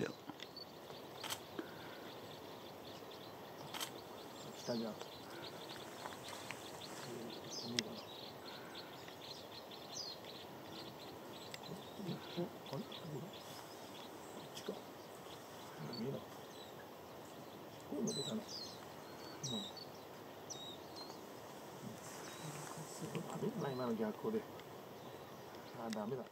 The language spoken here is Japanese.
たよ。来たじゃん。あ今の逆光であダメだ